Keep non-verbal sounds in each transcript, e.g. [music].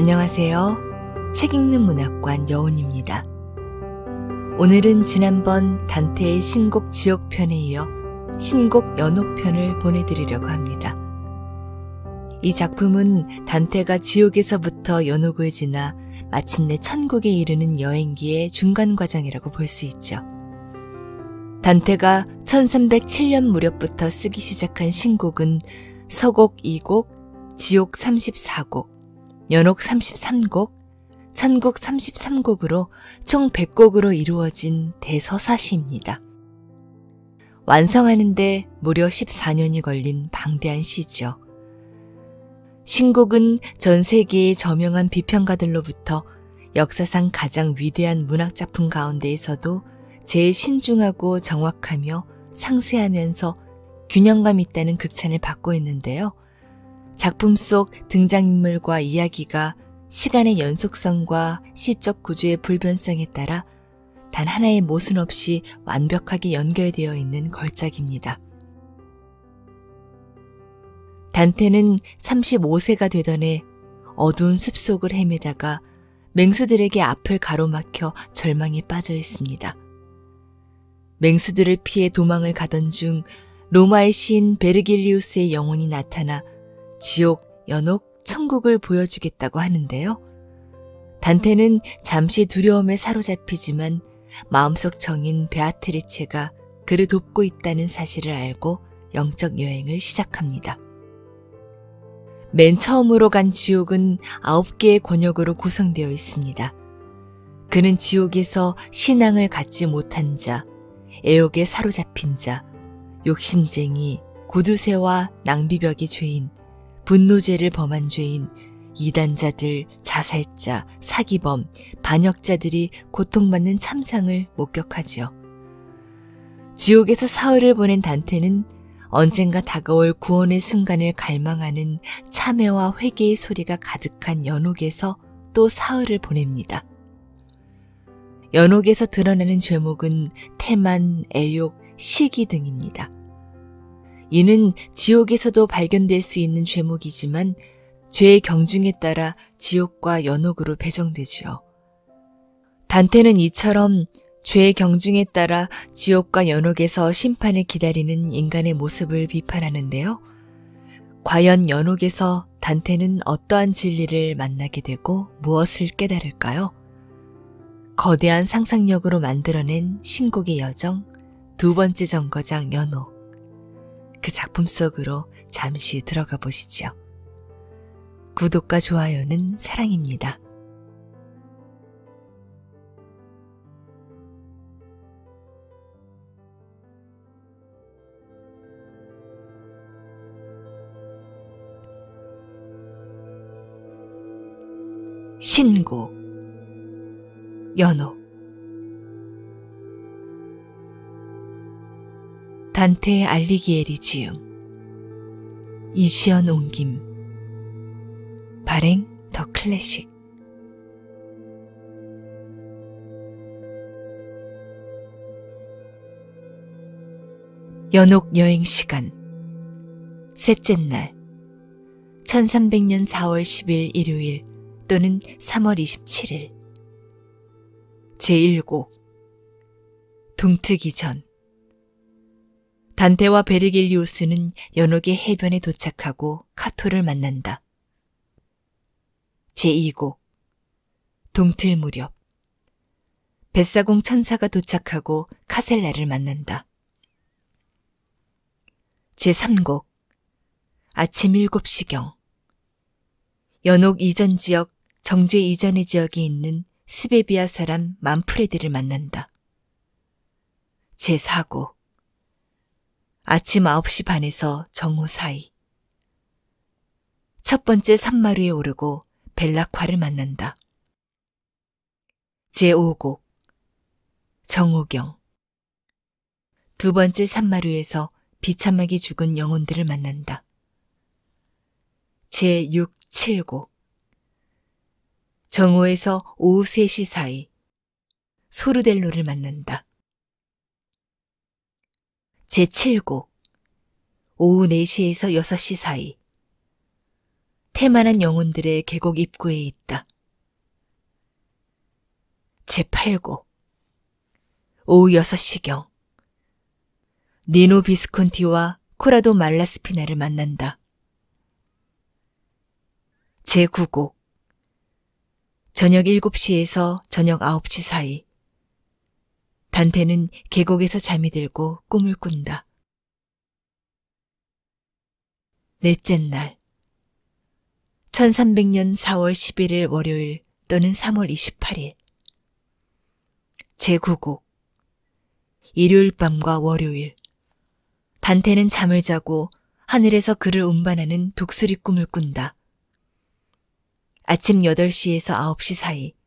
안녕하세요. 책 읽는 문학관 여운입니다. 오늘은 지난번 단테의 신곡 지옥편에 이어 신곡 연옥편을 보내드리려고 합니다. 이 작품은 단테가 지옥에서부터 연옥을 지나 마침내 천국에 이르는 여행기의 중간 과정이라고 볼 수 있죠. 단테가 1307년 무렵부터 쓰기 시작한 신곡은 서곡 2곡, 지옥 34곡, 연옥 33곡, 천곡 33곡으로 총 100곡으로 이루어진 대서사시입니다. 완성하는데 무려 14년이 걸린 방대한 시죠. 신곡은 전 세계의 저명한 비평가들로부터 역사상 가장 위대한 문학작품 가운데에서도 제일 신중하고 정확하며 상세하면서 균형감 있다는 극찬을 받고 있는데요. 작품 속 등장인물과 이야기가 시간의 연속성과 시적 구조의 불변성에 따라 단 하나의 모순 없이 완벽하게 연결되어 있는 걸작입니다. 단테는 35세가 되던 해 어두운 숲속을 헤매다가 맹수들에게 앞을 가로막혀 절망에 빠져 있습니다. 맹수들을 피해 도망을 가던 중 로마의 시인 베르길리우스의 영혼이 나타나 지옥, 연옥, 천국을 보여주겠다고 하는데요. 단테는 잠시 두려움에 사로잡히지만 마음속 정인 베아트리체가 그를 돕고 있다는 사실을 알고 영적 여행을 시작합니다. 맨 처음으로 간 지옥은 아홉 개의 권역으로 구성되어 있습니다. 그는 지옥에서 신앙을 갖지 못한 자, 애욕에 사로잡힌 자, 욕심쟁이, 고두쇠와 낭비벽의 죄인, 분노죄를 범한 죄인, 이단자들, 자살자, 사기범, 반역자들이 고통받는 참상을 목격하지요. 지옥에서 사흘을 보낸 단테는 언젠가 다가올 구원의 순간을 갈망하는 참회와 회개의 소리가 가득한 연옥에서 또 사흘을 보냅니다. 연옥에서 드러나는 죄목은 태만, 애욕, 시기 등입니다. 이는 지옥에서도 발견될 수 있는 죄목이지만 죄의 경중에 따라 지옥과 연옥으로 배정되지요. 단테는 이처럼 죄의 경중에 따라 지옥과 연옥에서 심판을 기다리는 인간의 모습을 비판하는데요. 과연 연옥에서 단테는 어떠한 진리를 만나게 되고 무엇을 깨달을까요? 거대한 상상력으로 만들어낸 신곡의 여정, 두 번째 정거장 연옥. 그 작품 속으로 잠시 들어가 보시죠. 구독과 좋아요는 사랑입니다. 신고 연호 단테 알리기에리 지음. 이시연 옮김. 발행 더 클래식. 연옥 여행 시간. 셋째 날. 1300년 4월 10일 일요일 또는 3월 27일. 제1곡. 동트기 전 단테와 베르길리우스는 연옥의 해변에 도착하고 카토를 만난다. 제2곡 동틀 무렵 뱃사공 천사가 도착하고 카셀라를 만난다. 제3곡 아침 7시경 연옥 이전 지역 정죄 이전의 지역에 있는 스베비아 사람 만프레드를 만난다. 제4곡 아침 9시 반에서 정오 사이 첫 번째 산마루에 오르고 벨라콰를 만난다. 제5곡 정오경 두 번째 산마루에서 비참하게 죽은 영혼들을 만난다. 제6, 7곡 정오에서 오후 3시 사이 소르델로를 만난다. 제7곡. 오후 4시에서 6시 사이. 태만한 영혼들의 계곡 입구에 있다. 제8곡. 오후 6시경. 니노 비스콘티와 코라도 말라스피나를 만난다. 제9곡. 저녁 7시에서 저녁 9시 사이 단테는 계곡에서 잠이 들고 꿈을 꾼다. 넷째 날. 1300년 4월 11일 월요일 또는 3월 28일. 제9곡. 일요일 밤과 월요일. 단테는 잠을 자고 하늘에서 그를 운반하는 독수리 꿈을 꾼다. 아침 8시에서 9시 사이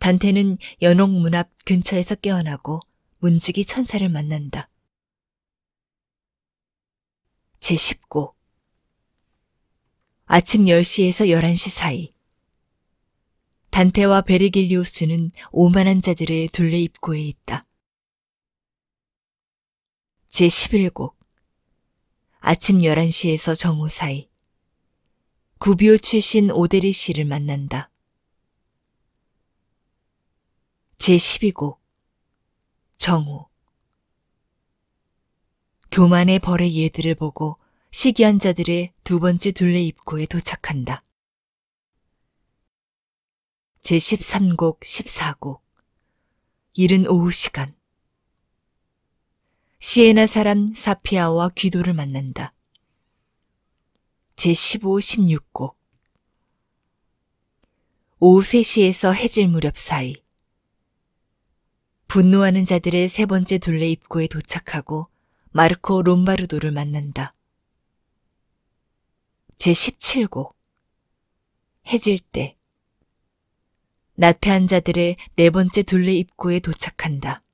단테는 연옥 문 앞 근처에서 깨어나고 문지기 천사를 만난다. 제10곡 아침 10시에서 11시 사이 단테와 베르길리오스는 오만한 자들의 둘레 입구에 있다. 제11곡 아침 11시에서 정오 사이 구비오 출신 오데리 씨를 만난다. 제12곡 정오. 교만의 벌의 예들을 보고 시기한 자들의 두 번째 둘레 입구에 도착한다. 제13곡 14곡. 이른 오후 시간. 시에나 사람 사피아와 귀도를 만난다. 제15, 16곡. 오후 3시에서 해질 무렵 사이 분노하는 자들의 세 번째 둘레 입구에 도착하고 마르코 롬바르도를 만난다. 제17곡 해질 때 나태한 자들의 네 번째 둘레 입구에 도착한다.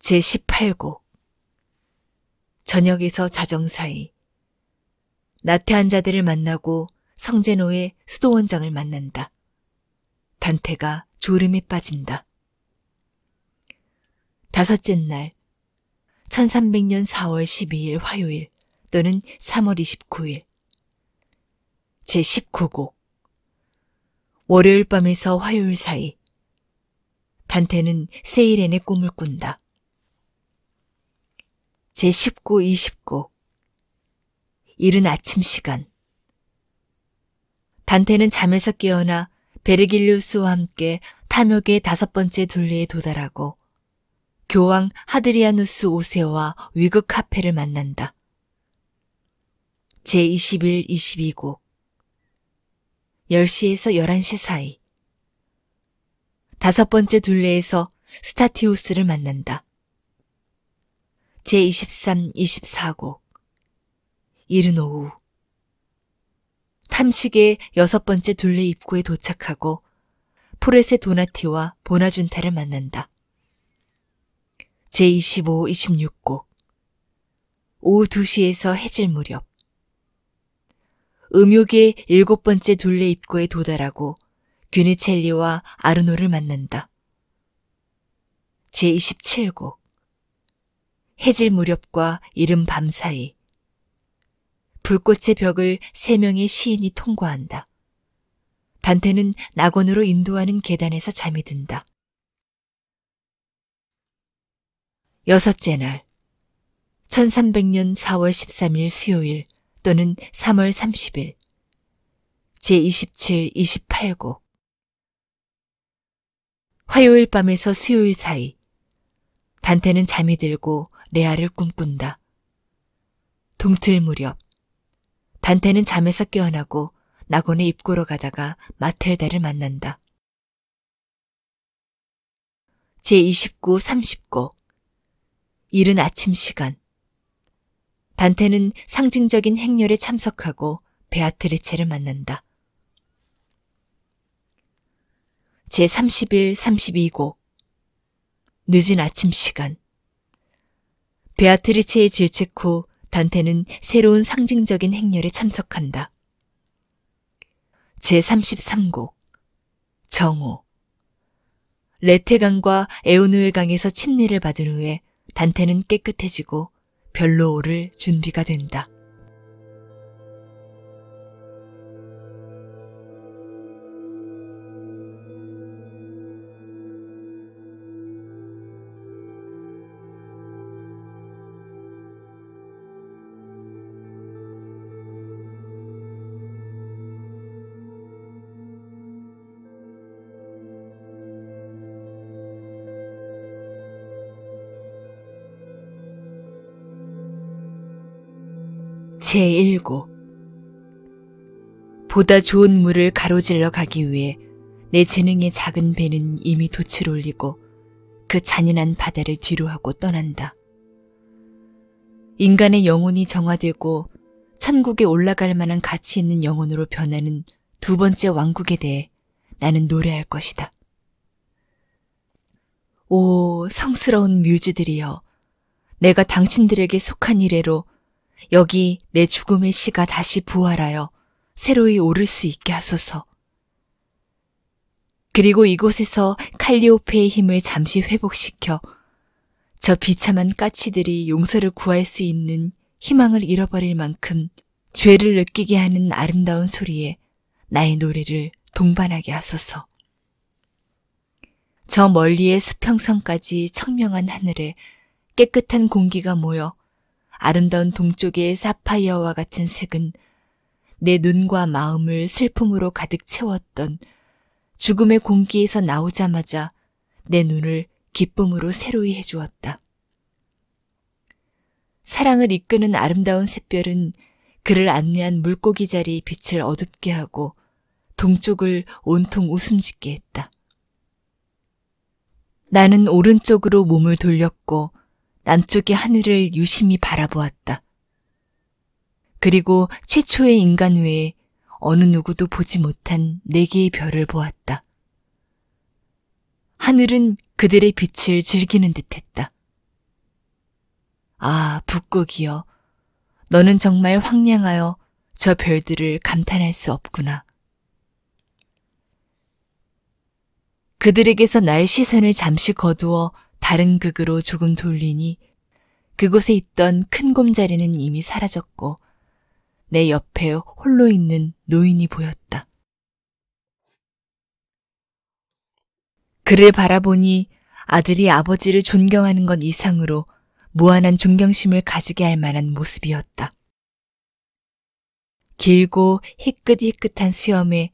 제18곡 저녁에서 자정 사이 나태한 자들을 만나고 성제노의 수도원장을 만난다. 단테가 졸음에 빠진다. 다섯째 날 1300년 4월 12일 화요일 또는 3월 29일. 제19곡. 월요일 밤에서 화요일 사이. 단테는 세일엔의 꿈을 꾼다. 제19, 20곡. 이른 아침 시간. 단테는 잠에서 깨어나 베르길리우스와 함께 탐욕의 다섯 번째 둘레에 도달하고 교황 하드리아누스 5세와 위극 카페를 만난다. 제21, 22곡 10시에서 11시 사이 다섯 번째 둘레에서 스타티우스를 만난다. 제23, 24곡 이른 오후 탐식의 여섯 번째 둘레 입구에 도착하고 포레세 도나티와 보나준타를 만난다. 제25, 26곡 오후 2시에서 해질 무렵 음욕의 일곱 번째 둘레 입구에 도달하고 균니첼리와 아르노를 만난다. 제27곡 해질 무렵과 이른 밤 사이 불꽃의 벽을 세 명의 시인이 통과한다. 단테는 낙원으로 인도하는 계단에서 잠이 든다. 여섯째 날 1300년 4월 13일 수요일 또는 3월 30일 제27, 28곡 화요일 밤에서 수요일 사이 단테는 잠이 들고 레아를 꿈꾼다. 동틀 무렵 단테는 잠에서 깨어나고 낙원에 입구로 가다가 마텔다를 만난다. 제29, 30곡 이른 아침 시간 단테는 상징적인 행렬에 참석하고 베아트리체를 만난다. 제31, 32곡 늦은 아침 시간 베아트리체의 질책 후 단테는 새로운 상징적인 행렬에 참석한다. 제33곡 정오 레테강과 에오누에 강에서 침례를 받은 후에 단테는 깨끗해지고 별로 오를 준비가 된다. 제1고 보다 좋은 물을 가로질러 가기 위해 내 재능의 작은 배는 이미 돛을 올리고 그 잔인한 바다를 뒤로하고 떠난다. 인간의 영혼이 정화되고 천국에 올라갈 만한 가치 있는 영혼으로 변하는 두 번째 왕국에 대해 나는 노래할 것이다. 오, 성스러운 뮤즈들이여. 내가 당신들에게 속한 이래로 여기 내 죽음의 씨가 다시 부활하여 새로이 오를 수 있게 하소서. 그리고 이곳에서 칼리오페의 힘을 잠시 회복시켜 저 비참한 까치들이 용서를 구할 수 있는 희망을 잃어버릴 만큼 죄를 느끼게 하는 아름다운 소리에 나의 노래를 동반하게 하소서. 저 멀리의 수평선까지 청명한 하늘에 깨끗한 공기가 모여 아름다운 동쪽의 사파이어와 같은 색은 내 눈과 마음을 슬픔으로 가득 채웠던 죽음의 공기에서 나오자마자 내 눈을 기쁨으로 새로이 해주었다. 사랑을 이끄는 아름다운 샛별은 그를 안내한 물고기 자리의 빛을 어둡게 하고 동쪽을 온통 웃음 짓게 했다. 나는 오른쪽으로 몸을 돌렸고 남쪽의 하늘을 유심히 바라보았다. 그리고 최초의 인간 외에 어느 누구도 보지 못한 네 개의 별을 보았다. 하늘은 그들의 빛을 즐기는 듯 했다. 아, 북극이여. 너는 정말 황량하여 저 별들을 감탄할 수 없구나. 그들에게서 나의 시선을 잠시 거두어 다른 극으로 조금 돌리니 그곳에 있던 큰 곰자리는 이미 사라졌고 내 옆에 홀로 있는 노인이 보였다. 그를 바라보니 아들이 아버지를 존경하는 것 이상으로 무한한 존경심을 가지게 할 만한 모습이었다. 길고 희끗희끗한 수염에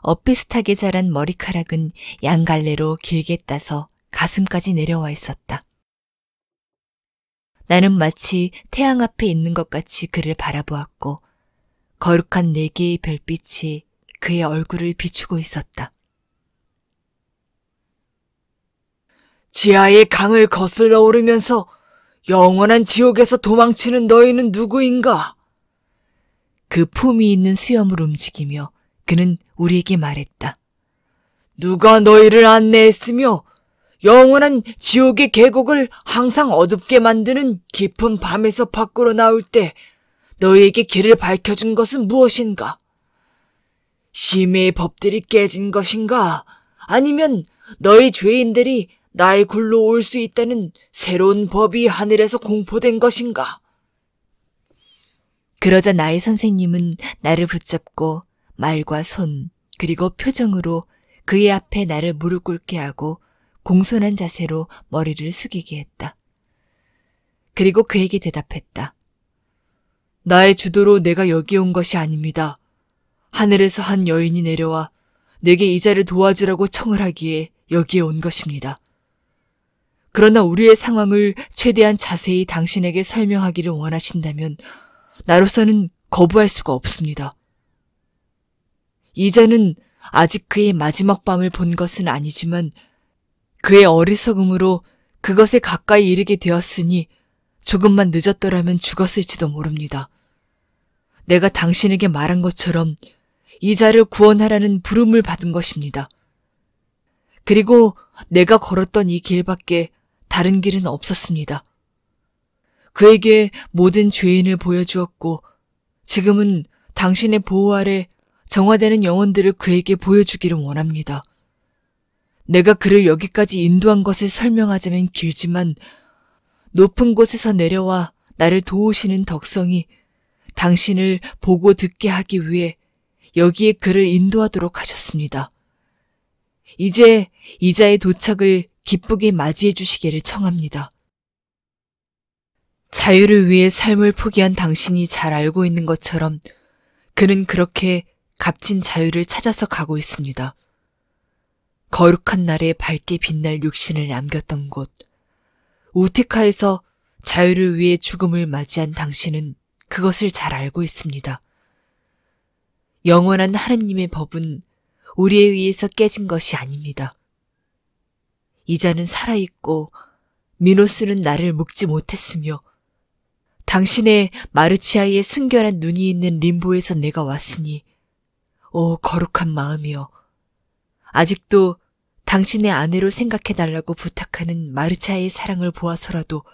엇비슷하게 자란 머리카락은 양갈래로 길게 따서 가슴까지 내려와 있었다. 나는 마치 태양 앞에 있는 것 같이 그를 바라보았고 거룩한 네 개의 별빛이 그의 얼굴을 비추고 있었다. 지하의 강을 거슬러 오르면서 영원한 지옥에서 도망치는 너희는 누구인가? 그 품이 있는 수염을 움직이며 그는 우리에게 말했다. 누가 너희를 안내했으며 영원한 지옥의 계곡을 항상 어둡게 만드는 깊은 밤에서 밖으로 나올 때 너희에게 길을 밝혀준 것은 무엇인가? 심해의 법들이 깨진 것인가? 아니면 너희 죄인들이 나의 굴로 올 수 있다는 새로운 법이 하늘에서 공포된 것인가? 그러자 나의 선생님은 나를 붙잡고 말과 손, 그리고 표정으로 그의 앞에 나를 무릎 꿇게 하고 공손한 자세로 머리를 숙이게 했다. 그리고 그에게 대답했다. 나의 주도로 내가 여기 온 것이 아닙니다. 하늘에서 한 여인이 내려와 내게 이자를 도와주라고 청을 하기에 여기에 온 것입니다. 그러나 우리의 상황을 최대한 자세히 당신에게 설명하기를 원하신다면 나로서는 거부할 수가 없습니다. 이자는 아직 그의 마지막 밤을 본 것은 아니지만 그의 어리석음으로 그것에 가까이 이르게 되었으니 조금만 늦었더라면 죽었을지도 모릅니다. 내가 당신에게 말한 것처럼 이 자를 구원하라는 부름을 받은 것입니다. 그리고 내가 걸었던 이 길밖에 다른 길은 없었습니다. 그에게 모든 죄인을 보여주었고 지금은 당신의 보호 아래 정화되는 영혼들을 그에게 보여주기를 원합니다. 내가 그를 여기까지 인도한 것을 설명하자면 길지만 높은 곳에서 내려와 나를 도우시는 덕성이 당신을 보고 듣게 하기 위해 여기에 그를 인도하도록 하셨습니다. 이제 이자의 도착을 기쁘게 맞이해 주시기를 청합니다. 자유를 위해 삶을 포기한 당신이 잘 알고 있는 것처럼 그는 그렇게 값진 자유를 찾아서 가고 있습니다. 거룩한 날에 밝게 빛날 육신을 남겼던 곳, 우티카에서 자유를 위해 죽음을 맞이한 당신은 그것을 잘 알고 있습니다. 영원한 하느님의 법은 우리에 의해서 깨진 것이 아닙니다. 이자는 살아있고 미노스는 나를 묶지 못했으며 당신의 마르치아의 순결한 눈이 있는 림보에서 내가 왔으니 오 거룩한 마음이여 아직도 당신의 아내로 생각해달라고 부탁하는 마르차의 사랑을 보아서라도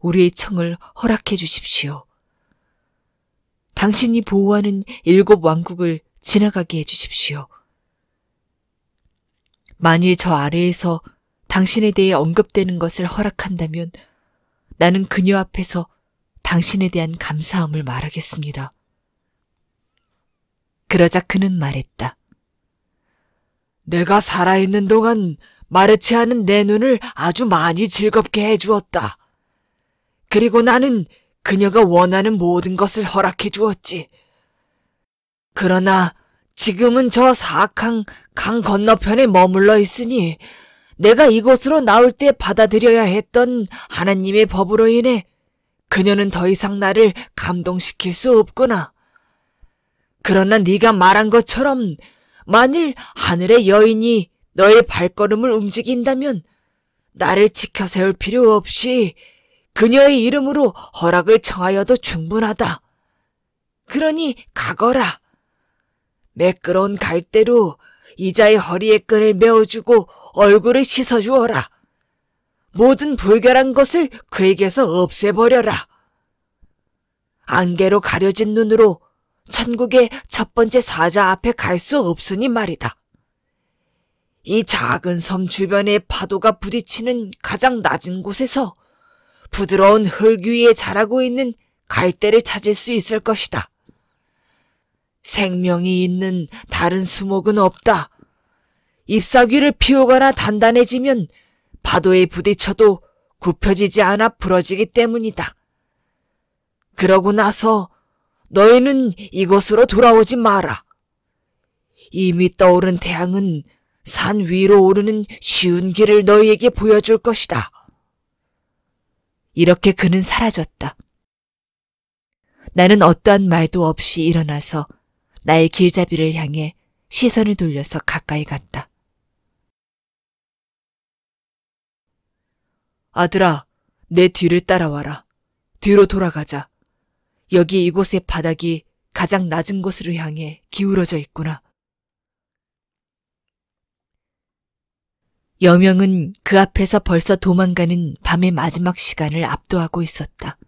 우리의 청을 허락해 주십시오. 당신이 보호하는 일곱 왕국을 지나가게 해 주십시오. 만일 저 아래에서 당신에 대해 언급되는 것을 허락한다면 나는 그녀 앞에서 당신에 대한 감사함을 말하겠습니다. 그러자 그는 말했다. 내가 살아있는 동안 마르치아는 내 눈을 아주 많이 즐겁게 해주었다. 그리고 나는 그녀가 원하는 모든 것을 허락해 주었지. 그러나 지금은 저 사악한 강 건너편에 머물러 있으니 내가 이곳으로 나올 때 받아들여야 했던 하나님의 법으로 인해 그녀는 더 이상 나를 감동시킬 수 없구나. 그러나 네가 말한 것처럼 만일 하늘의 여인이 너의 발걸음을 움직인다면 나를 지켜 세울 필요 없이 그녀의 이름으로 허락을 청하여도 충분하다. 그러니 가거라. 매끄러운 갈대로 이자의 허리에 끈을 메어주고 얼굴을 씻어주어라. 모든 불결한 것을 그에게서 없애버려라. 안개로 가려진 눈으로 천국의 첫 번째 사자 앞에 갈 수 없으니 말이다. 이 작은 섬 주변의 파도가 부딪히는 가장 낮은 곳에서 부드러운 흙 위에 자라고 있는 갈대를 찾을 수 있을 것이다. 생명이 있는 다른 수목은 없다. 잎사귀를 피우거나 단단해지면 파도에 부딪혀도 굽혀지지 않아 부러지기 때문이다. 그러고 나서 너희는 이곳으로 돌아오지 마라. 이미 떠오른 태양은 산 위로 오르는 쉬운 길을 너희에게 보여줄 것이다. 이렇게 그는 사라졌다. 나는 어떠한 말도 없이 일어나서 나의 길잡이를 향해 시선을 돌려서 가까이 갔다. 아들아, 내 뒤를 따라와라. 뒤로 돌아가자. 여기 이곳의 바닥이 가장 낮은 곳으로 향해 기울어져 있구나. 여명은 그 앞에서 벌써 도망가는 밤의 마지막 시간을 압도하고 있었다.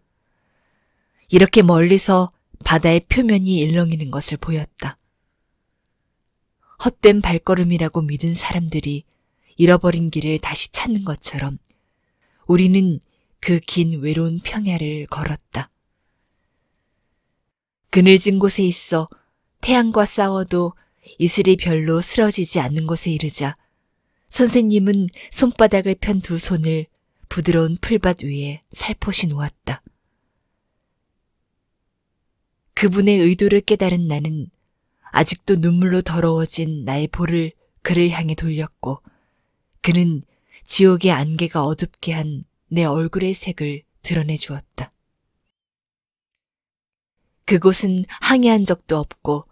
이렇게 멀리서 바다의 표면이 일렁이는 것을 보였다. 헛된 발걸음이라고 믿은 사람들이 잃어버린 길을 다시 찾는 것처럼 우리는 그 긴 외로운 평야를 걸었다. 그늘진 곳에 있어 태양과 싸워도 이슬이 별로 쓰러지지 않는 곳에 이르자 선생님은 손바닥을 편 두 손을 부드러운 풀밭 위에 살포시 놓았다. 그분의 의도를 깨달은 나는 아직도 눈물로 더러워진 나의 볼을 그를 향해 돌렸고 그는 지옥의 안개가 어둡게 한 내 얼굴의 색을 드러내 주었다. 그곳은 항해한 적도 없고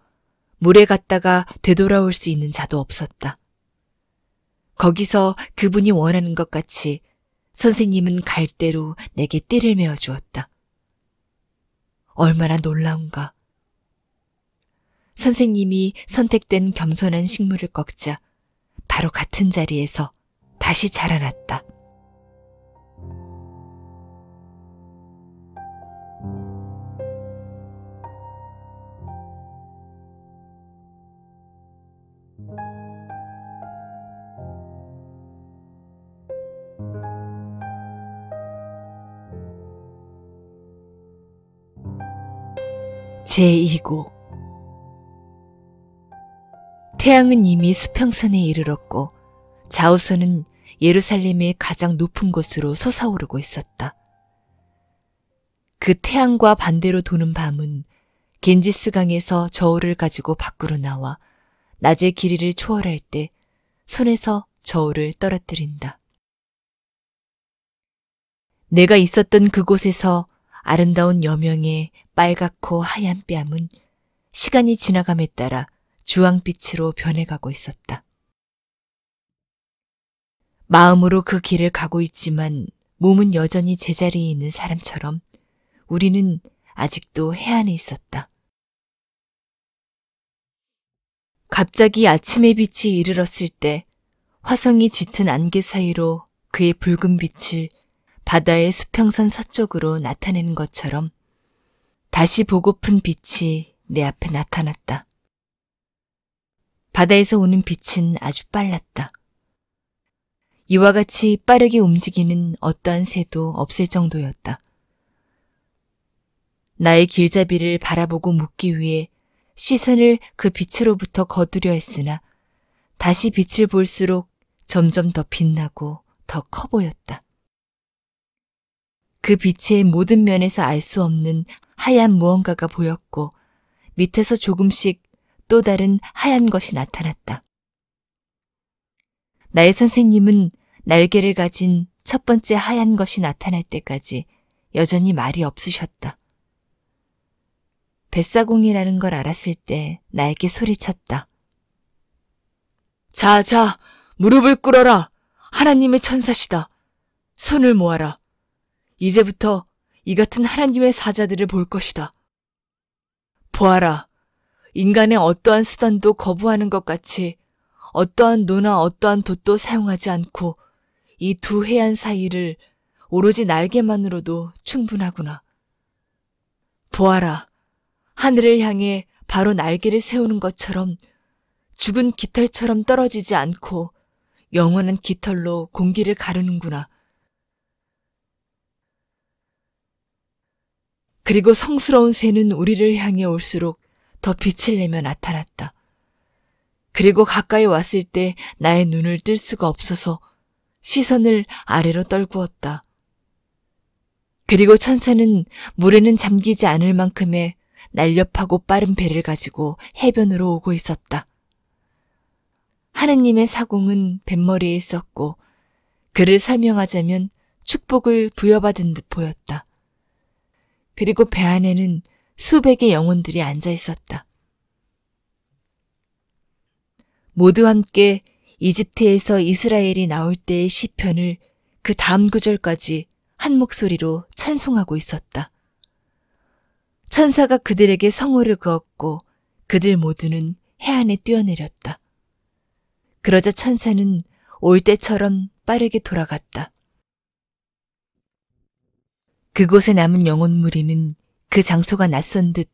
물에 갔다가 되돌아올 수 있는 자도 없었다. 거기서 그분이 원하는 것 같이 선생님은 갈대로 내게 띠를 메어 주었다. 얼마나 놀라운가. 선생님이 선택된 겸손한 식물을 꺾자 바로 같은 자리에서 다시 자라났다. 제2고 태양은 이미 수평선에 이르렀고 좌우선은 예루살렘의 가장 높은 곳으로 솟아오르고 있었다. 그 태양과 반대로 도는 밤은 겐지스강에서 저울을 가지고 밖으로 나와 낮의 길이를 초월할 때 손에서 저울을 떨어뜨린다. 내가 있었던 그곳에서 아름다운 여명의 빨갛고 하얀 뺨은 시간이 지나감에 따라 주황빛으로 변해가고 있었다. 마음으로 그 길을 가고 있지만 몸은 여전히 제자리에 있는 사람처럼 우리는 아직도 해안에 있었다. 갑자기 아침의 빛이 이르렀을 때 화성이 짙은 안개 사이로 그의 붉은 빛을 바다의 수평선 서쪽으로 나타내는 것처럼 다시 보고픈 빛이 내 앞에 나타났다. 바다에서 오는 빛은 아주 빨랐다. 이와 같이 빠르게 움직이는 어떠한 새도 없을 정도였다. 나의 길잡이를 바라보고 묻기 위해 시선을 그 빛으로부터 거두려 했으나 다시 빛을 볼수록 점점 더 빛나고 더 커 보였다. 그 빛의 모든 면에서 알 수 없는 하얀 무언가가 보였고 밑에서 조금씩 또 다른 하얀 것이 나타났다. 나의 선생님은 날개를 가진 첫 번째 하얀 것이 나타날 때까지 여전히 말이 없으셨다. 뱃사공이라는 걸 알았을 때 나에게 소리쳤다. 자, 자, 무릎을 꿇어라. 하나님의 천사시다. 손을 모아라. 이제부터 이 같은 하나님의 사자들을 볼 것이다. 보아라. 인간의 어떠한 수단도 거부하는 것 같이 어떠한 노나 어떠한 돛도 사용하지 않고 이 두 해안 사이를 오로지 날개만으로도 충분하구나. 보아라. 하늘을 향해 바로 날개를 세우는 것처럼 죽은 깃털처럼 떨어지지 않고 영원한 깃털로 공기를 가르는구나. 그리고 성스러운 새는 우리를 향해 올수록 더 빛을 내며 나타났다. 그리고 가까이 왔을 때 나의 눈을 뜰 수가 없어서 시선을 아래로 떨구었다. 그리고 천사는 물에는 잠기지 않을 만큼의 날렵하고 빠른 배를 가지고 해변으로 오고 있었다. 하느님의 사공은 뱃머리에 있었고 그를 설명하자면 축복을 부여받은 듯 보였다. 그리고 배 안에는 수백의 영혼들이 앉아 있었다. 모두 함께 이집트에서 이스라엘이 나올 때의 시편을 그 다음 구절까지 한 목소리로 찬송하고 있었다. 천사가 그들에게 성호를 그었고 그들 모두는 해안에 뛰어내렸다. 그러자 천사는 올 때처럼 빠르게 돌아갔다. 그곳에 남은 영혼 무리는 그 장소가 낯선 듯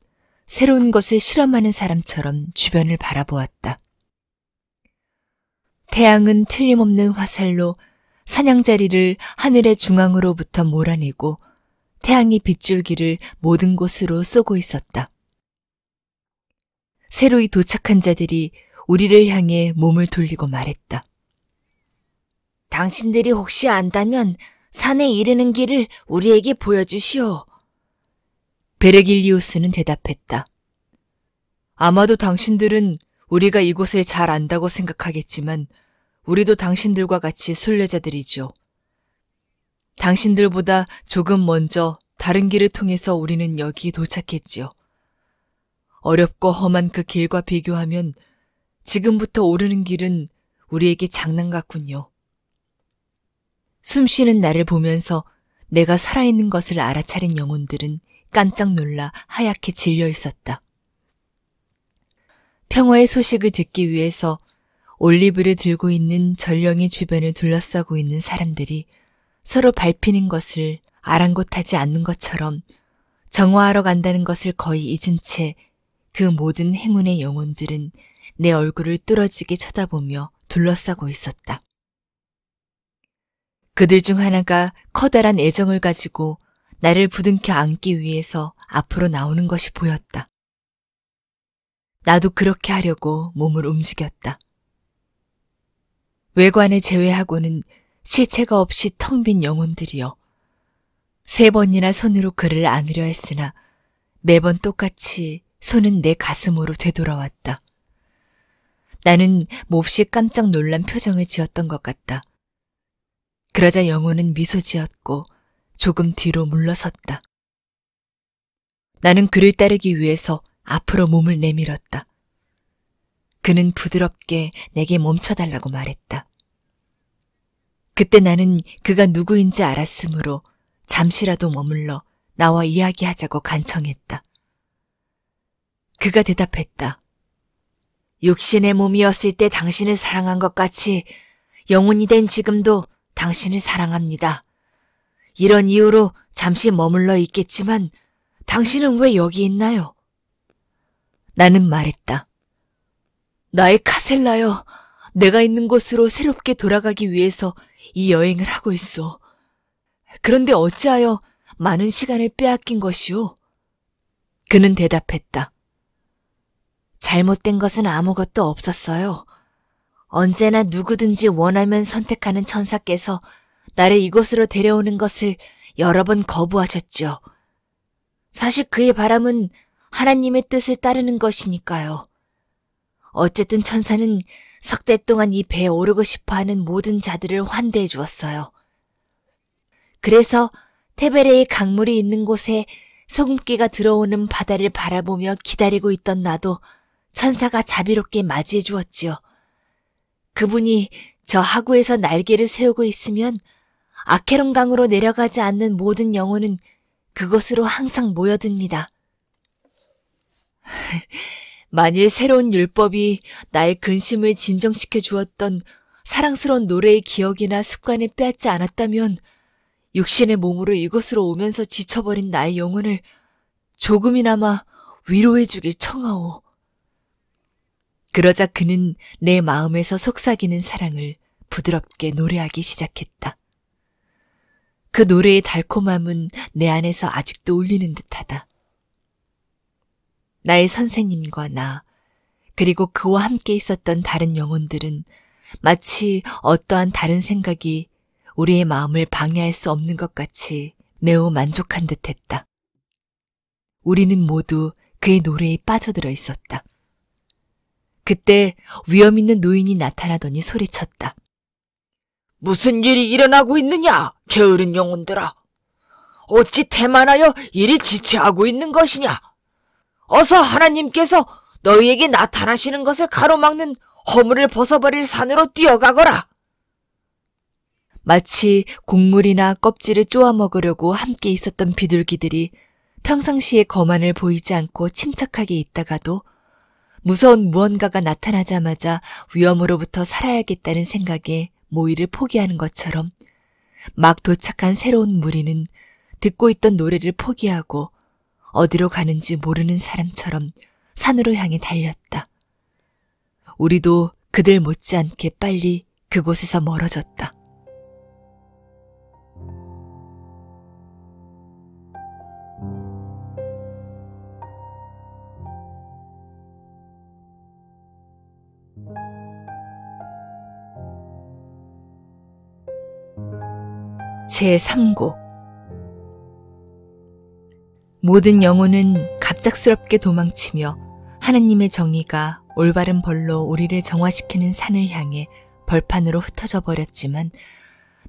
새로운 것을 실험하는 사람처럼 주변을 바라보았다. 태양은 틀림없는 화살로 사냥자리를 하늘의 중앙으로부터 몰아내고 태양의 빗줄기를 모든 곳으로 쏘고 있었다. 새로이 도착한 자들이 우리를 향해 몸을 돌리고 말했다. 당신들이 혹시 안다면 산에 이르는 길을 우리에게 보여주시오. 베르길리우스는 대답했다. 아마도 당신들은 우리가 이곳을 잘 안다고 생각하겠지만 우리도 당신들과 같이 순례자들이죠. 당신들보다 조금 먼저 다른 길을 통해서 우리는 여기 도착했지요. 어렵고 험한 그 길과 비교하면 지금부터 오르는 길은 우리에게 장난 같군요. 숨 쉬는 나를 보면서 내가 살아있는 것을 알아차린 영혼들은 깜짝 놀라 하얗게 질려 있었다. 평화의 소식을 듣기 위해서 올리브를 들고 있는 전령의 주변을 둘러싸고 있는 사람들이 서로 밟히는 것을 아랑곳하지 않는 것처럼 정화하러 간다는 것을 거의 잊은 채 그 모든 행운의 영혼들은 내 얼굴을 뚫어지게 쳐다보며 둘러싸고 있었다. 그들 중 하나가 커다란 애정을 가지고 나를 부둥켜 안기 위해서 앞으로 나오는 것이 보였다. 나도 그렇게 하려고 몸을 움직였다. 외관을 제외하고는 실체가 없이 텅 빈 영혼들이여. 세 번이나 손으로 그를 안으려 했으나 매번 똑같이 손은 내 가슴으로 되돌아왔다. 나는 몹시 깜짝 놀란 표정을 지었던 것 같다. 그러자 영혼은 미소 지었고 조금 뒤로 물러섰다. 나는 그를 따르기 위해서 앞으로 몸을 내밀었다. 그는 부드럽게 내게 멈춰달라고 말했다. 그때 나는 그가 누구인지 알았으므로 잠시라도 머물러 나와 이야기하자고 간청했다. 그가 대답했다. 육신의 몸이었을 때 당신을 사랑한 것 같이 영혼이 된 지금도 당신을 사랑합니다. 이런 이유로 잠시 머물러 있겠지만 당신은 왜 여기 있나요? 나는 말했다. 나의 카셀라여, 내가 있는 곳으로 새롭게 돌아가기 위해서 이 여행을 하고 있어. 그런데 어찌하여 많은 시간을 빼앗긴 것이오? 그는 대답했다. 잘못된 것은 아무것도 없었어요. 언제나 누구든지 원하면 선택하는 천사께서 나를 이곳으로 데려오는 것을 여러 번 거부하셨죠. 사실 그의 바람은 하나님의 뜻을 따르는 것이니까요. 어쨌든 천사는 석 달 동안 이 배에 오르고 싶어 하는 모든 자들을 환대해 주었어요. 그래서 테베레의 강물이 있는 곳에 소금기가 들어오는 바다를 바라보며 기다리고 있던 나도 천사가 자비롭게 맞이해 주었지요. 그분이 저 하구에서 날개를 세우고 있으면 아케론 강으로 내려가지 않는 모든 영혼은 그곳으로 항상 모여듭니다. [laughs] 만일 새로운 율법이 나의 근심을 진정시켜 주었던 사랑스러운 노래의 기억이나 습관을 빼앗지 않았다면 육신의 몸으로 이곳으로 오면서 지쳐버린 나의 영혼을 조금이나마 위로해 주길 청하오. 그러자 그는 내 마음에서 속삭이는 사랑을 부드럽게 노래하기 시작했다. 그 노래의 달콤함은 내 안에서 아직도 울리는 듯하다. 나의 선생님과 나, 그리고 그와 함께 있었던 다른 영혼들은 마치 어떠한 다른 생각이 우리의 마음을 방해할 수 없는 것 같이 매우 만족한 듯 했다. 우리는 모두 그의 노래에 빠져들어 있었다. 그때 위험 있는 노인이 나타나더니 소리쳤다. 무슨 일이 일어나고 있느냐, 게으른 영혼들아. 어찌 태만하여 일이 지체하고 있는 것이냐? 어서 하나님께서 너희에게 나타나시는 것을 가로막는 허물을 벗어버릴 산으로 뛰어가거라. 마치 곡물이나 껍질을 쪼아 먹으려고 함께 있었던 비둘기들이 평상시에 거만을 보이지 않고 침착하게 있다가도 무서운 무언가가 나타나자마자 위험으로부터 살아야겠다는 생각에 모이를 포기하는 것처럼 막 도착한 새로운 무리는 듣고 있던 노래를 포기하고 어디로 가는지 모르는 사람처럼 산으로 향해 달렸다. 우리도 그들 못지않게 빨리 그곳에서 멀어졌다. 제3곡 모든 영혼은 갑작스럽게 도망치며 하느님의 정의가 올바른 벌로 우리를 정화시키는 산을 향해 벌판으로 흩어져 버렸지만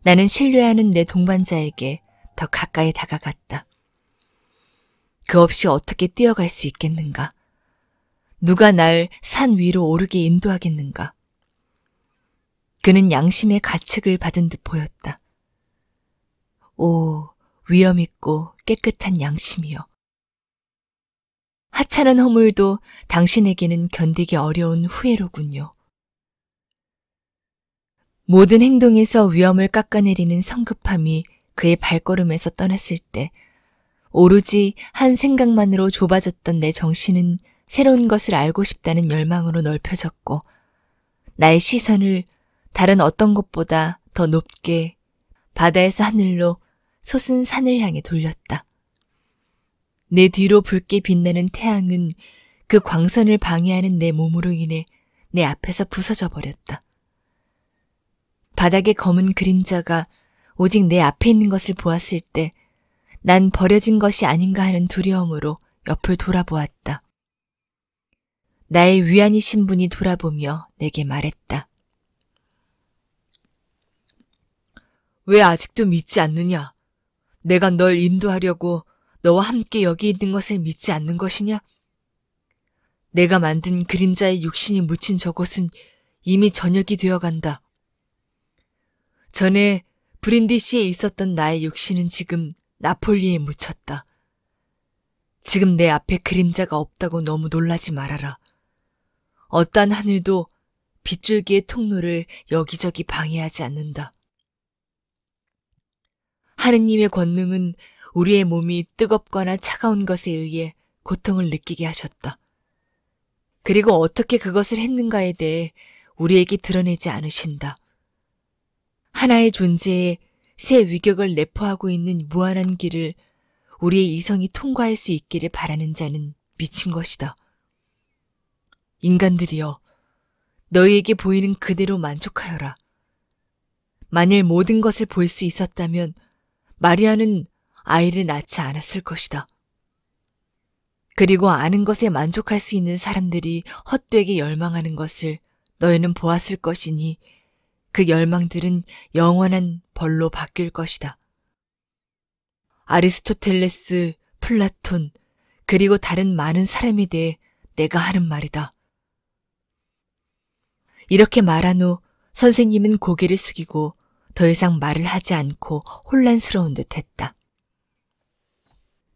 나는 신뢰하는 내 동반자에게 더 가까이 다가갔다. 그 없이 어떻게 뛰어갈 수 있겠는가? 누가 날 산 위로 오르게 인도하겠는가? 그는 양심의 가책을 받은 듯 보였다. 오, 위험있고 깨끗한 양심이여. 하찮은 허물도 당신에게는 견디기 어려운 후회로군요. 모든 행동에서 위험을 깎아내리는 성급함이 그의 발걸음에서 떠났을 때 오로지 한 생각만으로 좁아졌던 내 정신은 새로운 것을 알고 싶다는 열망으로 넓혀졌고 나의 시선을 다른 어떤 것보다 더 높게 바다에서 하늘로 솟은 산을 향해 돌렸다. 내 뒤로 붉게 빛나는 태양은 그 광선을 방해하는 내 몸으로 인해 내 앞에서 부서져 버렸다. 바닥의 검은 그림자가 오직 내 앞에 있는 것을 보았을 때 난 버려진 것이 아닌가 하는 두려움으로 옆을 돌아보았다. 나의 위안이신 분이 돌아보며 내게 말했다. 왜 아직도 믿지 않느냐? 내가 널 인도하려고 너와 함께 여기 있는 것을 믿지 않는 것이냐? 내가 만든 그림자의 육신이 묻힌 저곳은 이미 저녁이 되어간다. 전에 브린디시에 있었던 나의 육신은 지금 나폴리에 묻혔다. 지금 내 앞에 그림자가 없다고 너무 놀라지 말아라. 어떤 하늘도 빗줄기의 통로를 여기저기 방해하지 않는다. 하느님의 권능은 우리의 몸이 뜨겁거나 차가운 것에 의해 고통을 느끼게 하셨다. 그리고 어떻게 그것을 했는가에 대해 우리에게 드러내지 않으신다. 하나의 존재에 새 위격을 내포하고 있는 무한한 길을 우리의 이성이 통과할 수 있기를 바라는 자는 미친 것이다. 인간들이여, 너희에게 보이는 그대로 만족하여라. 만일 모든 것을 볼 수 있었다면 마리아는 아이를 낳지 않았을 것이다. 그리고 아는 것에 만족할 수 있는 사람들이 헛되게 열망하는 것을 너희는 보았을 것이니 그 열망들은 영원한 벌로 바뀔 것이다. 아리스토텔레스, 플라톤, 그리고 다른 많은 사람에 대해 내가 하는 말이다. 이렇게 말한 후 선생님은 고개를 숙이고 더 이상 말을 하지 않고 혼란스러운 듯 했다.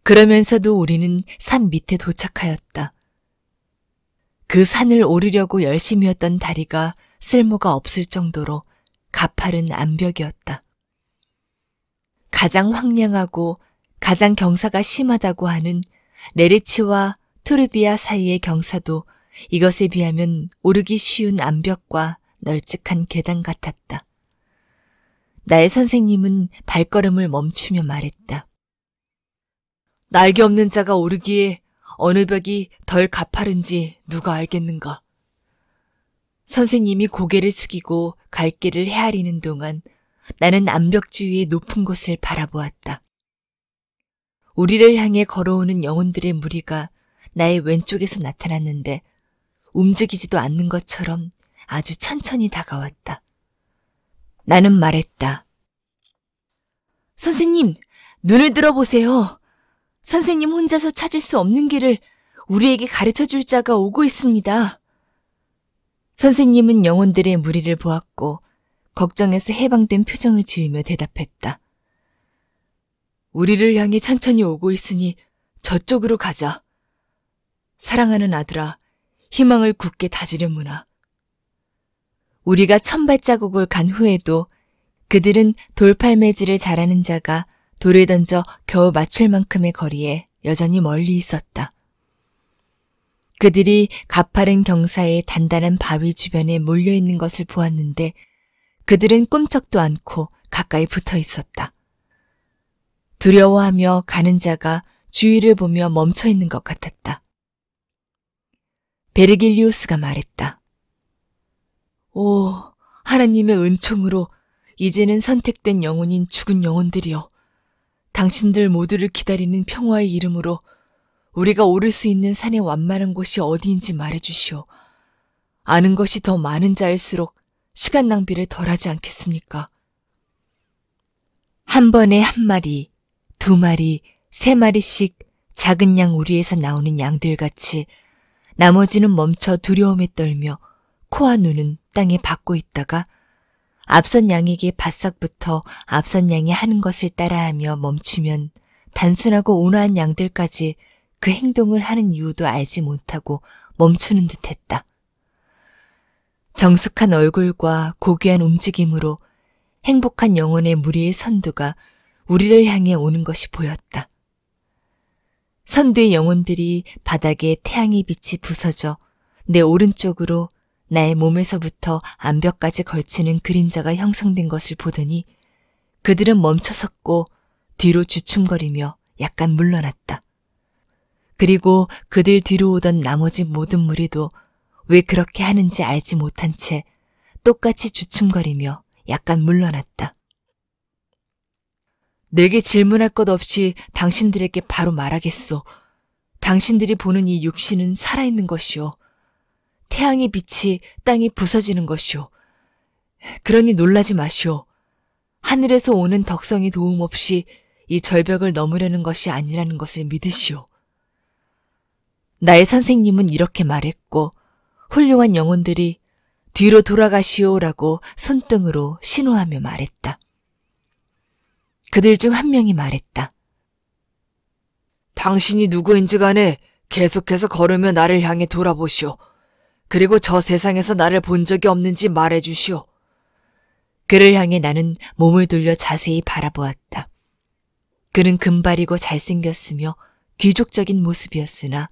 그러면서도 우리는 산 밑에 도착하였다. 그 산을 오르려고 열심히였던 다리가 쓸모가 없을 정도로 가파른 암벽이었다. 가장 황량하고 가장 경사가 심하다고 하는 레리치와 투르비아 사이의 경사도 이것에 비하면 오르기 쉬운 암벽과 널찍한 계단 같았다. 나의 선생님은 발걸음을 멈추며 말했다. 날개 없는 자가 오르기에 어느 벽이 덜 가파른지 누가 알겠는가. 선생님이 고개를 숙이고 갈 길을 헤아리는 동안 나는 암벽 주위의 높은 곳을 바라보았다. 우리를 향해 걸어오는 영혼들의 무리가 나의 왼쪽에서 나타났는데 움직이지도 않는 것처럼 아주 천천히 다가왔다. 나는 말했다. 선생님, 눈을 들어보세요. 선생님 혼자서 찾을 수 없는 길을 우리에게 가르쳐 줄 자가 오고 있습니다. 선생님은 영혼들의 무리를 보았고 걱정에서 해방된 표정을 지으며 대답했다. 우리를 향해 천천히 오고 있으니 저쪽으로 가자. 사랑하는 아들아, 희망을 굳게 다지려무나. 우리가 천발자국을 간 후에도 그들은 돌팔매질을 잘하는 자가 돌을 던져 겨우 맞출 만큼의 거리에 여전히 멀리 있었다. 그들이 가파른 경사의 단단한 바위 주변에 몰려 있는 것을 보았는데 그들은 꿈쩍도 않고 가까이 붙어 있었다. 두려워하며 가는 자가 주위를 보며 멈춰 있는 것 같았다. 베르길리우스가 말했다. 오, 하나님의 은총으로 이제는 선택된 영혼인 죽은 영혼들이여. 당신들 모두를 기다리는 평화의 이름으로 우리가 오를 수 있는 산의 완만한 곳이 어디인지 말해주시오. 아는 것이 더 많은 자일수록 시간 낭비를 덜하지 않겠습니까? 한 번에 한 마리, 두 마리, 세 마리씩 작은 양 우리에서 나오는 양들같이 나머지는 멈춰 두려움에 떨며 코와 눈은 땅에 박고 있다가 앞선 양에게 바싹부터 앞선 양이 하는 것을 따라하며 멈추면 단순하고 온화한 양들까지 그 행동을 하는 이유도 알지 못하고 멈추는 듯 했다. 정숙한 얼굴과 고귀한 움직임으로 행복한 영혼의 무리의 선두가 우리를 향해 오는 것이 보였다. 선두의 영혼들이 바닥에 태양의 빛이 부서져 내 오른쪽으로 나의 몸에서부터 암벽까지 걸치는 그림자가 형성된 것을 보더니 그들은 멈춰섰고 뒤로 주춤거리며 약간 물러났다. 그리고 그들 뒤로 오던 나머지 모든 무리도 왜 그렇게 하는지 알지 못한 채 똑같이 주춤거리며 약간 물러났다. 내게 질문할 것 없이 당신들에게 바로 말하겠소. 당신들이 보는 이 육신은 살아있는 것이오. 태양의 빛이 땅에 부서지는 것이오. 그러니 놀라지 마시오. 하늘에서 오는 덕성의 도움 없이 이 절벽을 넘으려는 것이 아니라는 것을 믿으시오. 나의 선생님은 이렇게 말했고 훌륭한 영혼들이 뒤로 돌아가시오라고 손등으로 신호하며 말했다. 그들 중 한 명이 말했다. 당신이 누구인지 간에 계속해서 걸으며 나를 향해 돌아보시오. 그리고 저 세상에서 나를 본 적이 없는지 말해 주시오. 그를 향해 나는 몸을 돌려 자세히 바라보았다. 그는 금발이고 잘생겼으며 귀족적인 모습이었으나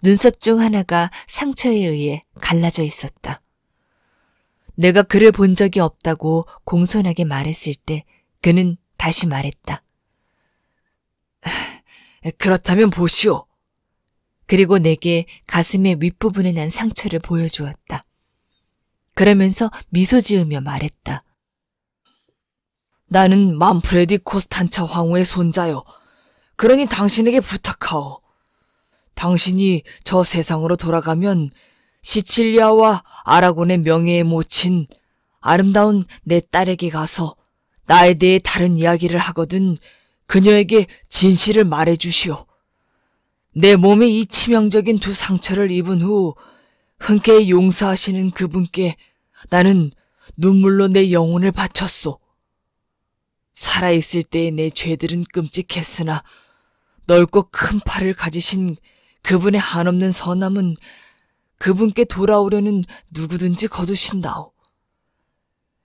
눈썹 중 하나가 상처에 의해 갈라져 있었다. 내가 그를 본 적이 없다고 공손하게 말했을 때 그는 다시 말했다. 그렇다면 보시오. 그리고 내게 가슴의 윗부분에 난 상처를 보여주었다. 그러면서 미소 지으며 말했다. 나는 만프레디 코스탄차 황후의 손자요. 그러니 당신에게 부탁하오. 당신이 저 세상으로 돌아가면 시칠리아와 아라곤의 명예에 묻힌 아름다운 내 딸에게 가서 나에 대해 다른 이야기를 하거든 그녀에게 진실을 말해 주시오. 내 몸에 이 치명적인 두 상처를 입은 후 흔쾌히 용서하시는 그분께 나는 눈물로 내 영혼을 바쳤소. 살아있을 때의 내 죄들은 끔찍했으나 넓고 큰 팔을 가지신 그분의 한없는 선함은 그분께 돌아오려는 누구든지 거두신다오.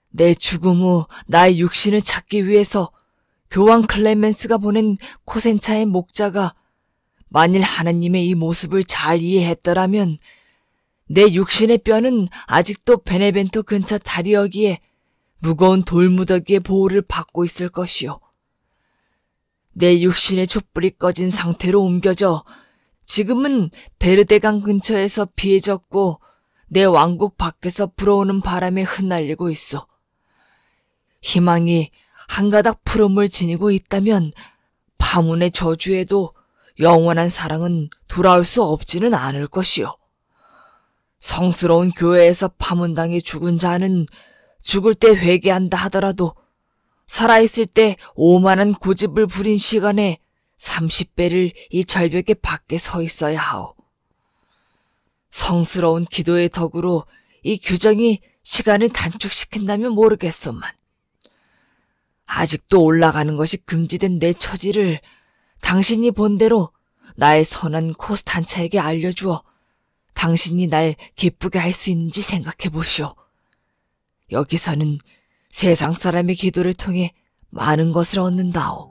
내 죽음 후 나의 육신을 찾기 위해서 교황 클레멘스가 보낸 코센차의 목자가 만일 하나님의 이 모습을 잘 이해했더라면 내 육신의 뼈는 아직도 베네벤토 근처 다리어기에 무거운 돌무더기의 보호를 받고 있을 것이요. 내 육신의 촛불이 꺼진 상태로 옮겨져 지금은 베르데강 근처에서 피해졌고 내 왕국 밖에서 불어오는 바람에 흩날리고 있어. 희망이 한 가닥 푸름을 지니고 있다면 파문의 저주에도 영원한 사랑은 돌아올 수 없지는 않을 것이요. 성스러운 교회에서 파문당해 죽은 자는 죽을 때 회개한다 하더라도 살아있을 때 오만한 고집을 부린 시간에 30배를 이 절벽에 밖에 서 있어야 하오. 성스러운 기도의 덕으로 이 규정이 시간을 단축시킨다면 모르겠소만. 아직도 올라가는 것이 금지된 내 처지를 당신이 본대로 나의 선한 코스탄차에게 알려주어 당신이 날 기쁘게 할 수 있는지 생각해 보시오. 여기서는 세상 사람의 기도를 통해 많은 것을 얻는다오.